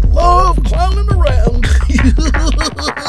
just love clowning around.